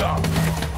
Hold up!